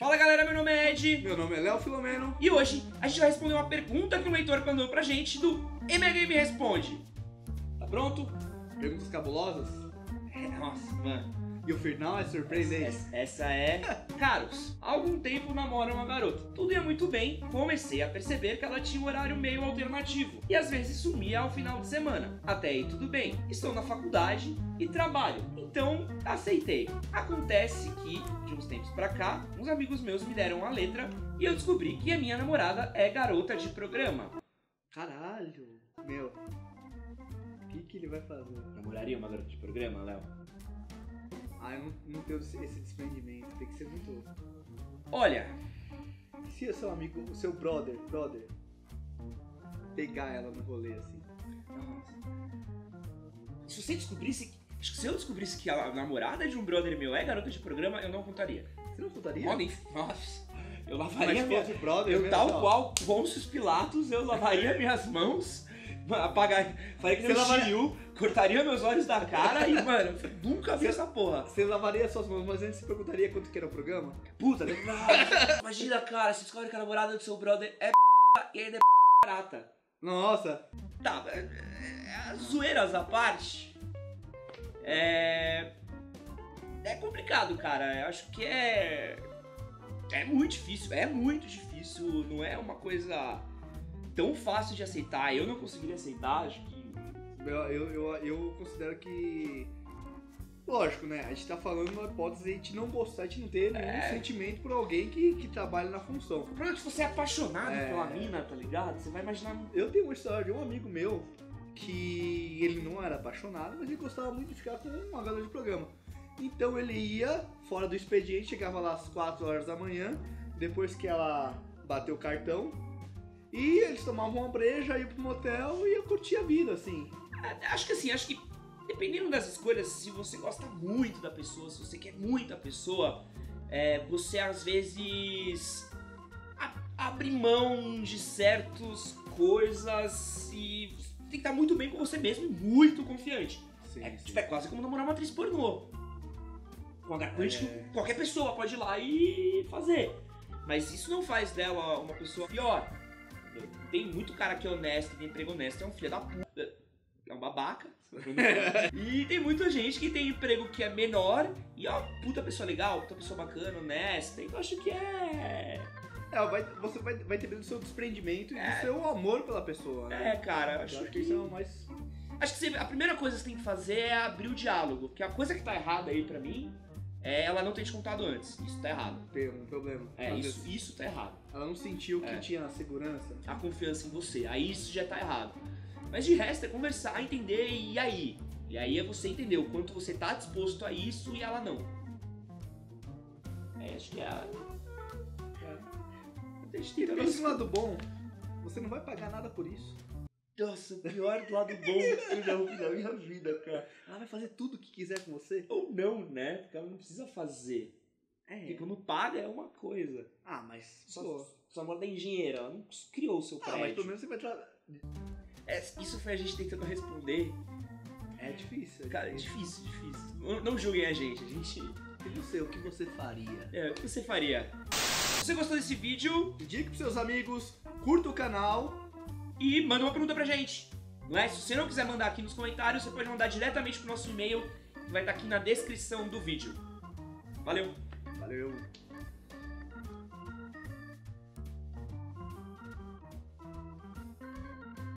Fala galera, meu nome é Ed Meu nome é Léo Filomeno. e hoje a gente vai responder uma pergunta que o leitor mandou pra gente do MHM Responde. Tá pronto? Perguntas cabulosas. É, nossa, mano. E o final é surpreendente. Essa, essa é. Caros, há algum tempo namoro uma garota. Tudo ia muito bem, comecei a perceber que ela tinha um horário meio alternativo e às vezes sumia ao final de semana. Até aí tudo bem, estou na faculdade e trabalho, então aceitei. Acontece que, de uns tempos pra cá, uns amigos meus me deram a letra e eu descobri que a minha namorada é garota de programa. Caralho. Meu. O que, que ele vai fazer? Namoraria uma garota de programa, Léo? Ah, eu não, não tenho esse, desprendimento. Tem que ser muito. Olha, Se o seu amigo, o seu brother, brother, pegar ela no rolê assim. se você descobrisse. Acho que se eu descobrisse que a namorada de um brother meu é garota de programa, eu não contaria. Você não contaria? Podem. Nossa, eu Mas lavaria se minha. brother, Eu, tal qual Pôncio Pilatos, eu lavaria minhas mãos, apagar, faria que nem Você lavaria- Shiryu, cortaria meus olhos da cara e, mano, nunca vi essa porra. Você lavaria suas mãos, mas antes você perguntaria quanto que era o programa? Puta, né? Imagina, cara, você descobre que a namorada do seu brother é p... e ainda é p... barata. Nossa. Tá, é, é, zoeiras à parte, é. É complicado, cara. Eu acho que é. É muito difícil, é muito difícil. Não é uma coisa tão fácil de aceitar. Eu não conseguiria aceitar, acho que. Eu, eu, eu, considero que. Lógico, né? A gente tá falando uma hipótese de a gente não gostar, a gente não ter nenhum É. sentimento por alguém que, que trabalha na função. O problema é que se você é apaixonado É. pela mina, tá ligado? Você vai imaginar. Eu tenho uma história de um amigo meu que ele não era apaixonado, mas ele gostava muito de ficar com uma galera de programa. Então ele ia fora do expediente, chegava lá às 4 horas da manhã, depois que ela bateu o cartão, e eles tomavam uma breja, iam pro motel e eu curtia a vida, assim. É, Acho que assim, acho que dependendo das escolhas, se você gosta muito da pessoa, se você quer muito a pessoa, é, você às vezes abre mão de certas coisas e tem que estar muito bem com você mesmo e muito confiante. Sim, É, sim. tipo, é quase como namorar uma atriz pornô. Com a É. qualquer pessoa pode ir lá e fazer. Mas isso não faz dela uma pessoa pior. Tem muito cara que é honesto, que tem emprego honesto, é um filho da puta. É um babaca. e tem muita gente que tem emprego que é menor e é uma puta pessoa legal, puta pessoa bacana, honesta. Então acho que é. É, vai- você vai, vai ter do seu desprendimento e É. do seu amor pela pessoa, né? É, cara, acho, acho que que. isso é o mais. Acho que você- a primeira coisa que você tem que fazer é abrir o diálogo. Porque a coisa que tá errada aí pra mim é ela não ter te contado antes. Isso tá errado. ter um problema. É, isso, isso tá errado. Ela não sentiu que É. tinha segurança. A confiança em você. Aí isso já tá errado. Mas de resto é conversar, entender e aí? E aí é você entender o quanto você tá disposto a isso e ela não. É, acho que é a. É. E no lado bom, você não vai pagar nada por isso. Nossa, o pior do lado bom que eu já ouvi na minha vida, cara. Ela vai fazer tudo o que quiser com você. Ou não, né? Porque ela não precisa fazer. Porque É. quando paga é uma coisa. Ah, mas. Só, Pô. sua namorada é engenheira, ela não criou o seu Ah, prédio. mas pelo menos você vai tra... É, isso foi a gente tentando responder. É difícil. É Cara, é difícil. difícil, difícil. Não, não julguem a gente, a gente. E você, o que você faria? É, o que você faria? Se você gostou desse vídeo, Indique pros seus amigos, curta o canal. E manda uma pergunta pra gente. Não é? Se você não quiser mandar aqui nos comentários, você pode mandar diretamente pro nosso e-mail, que vai estar aqui na descrição do vídeo. Valeu! Valeu.